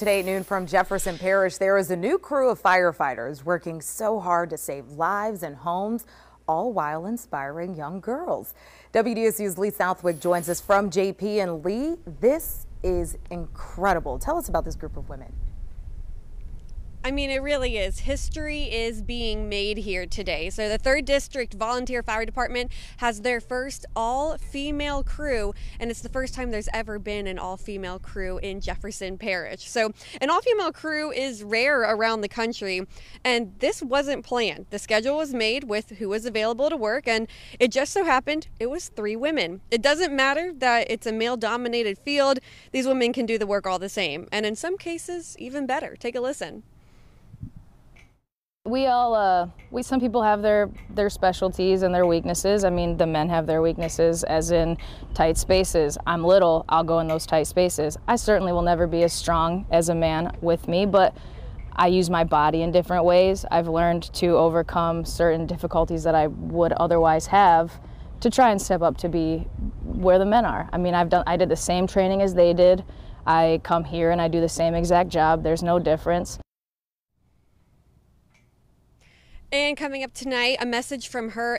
Today at noon from Jefferson Parish, there is a new crew of firefighters working so hard to save lives and homes, all while inspiring young girls. WDSU's Lee Southwick joins us from JP. And Lee, this is incredible. Tell us about this group of women. I mean, it really is. History is being made here today. So, the 3rd District Volunteer Fire Department has their first all female crew, and it's the first time there's ever been an all female crew in Jefferson Parish. So, an all female crew is rare around the country, and this wasn't planned. The schedule was made with who was available to work, and it just so happened it was three women. It doesn't matter that it's a male dominated field, these women can do the work all the same, and in some cases, even better. Take a listen. We all, uh, we some people have their their specialties and their weaknesses. I mean, the men have their weaknesses, as in tight spaces. I'm little, I'll go in those tight spaces. I certainly will never be as strong as a man with me, but I use my body in different ways. I've learned to overcome certain difficulties that I would otherwise have to try and step up to be where the men are. I mean, I've done, I did the same training as they did. I come here and I do the same exact job. There's no difference. And coming up tonight, a message from her